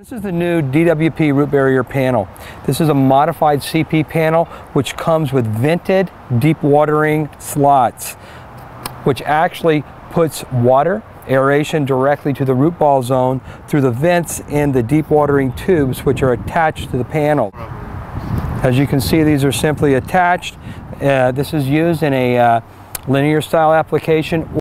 This is the new DWP root barrier panel. This is a modified CP panel which comes with vented deep watering slots which actually puts water aeration directly to the root ball zone through the vents in the deep watering tubes which are attached to the panel. As you can see these are simply attached. Uh, this is used in a uh, linear style application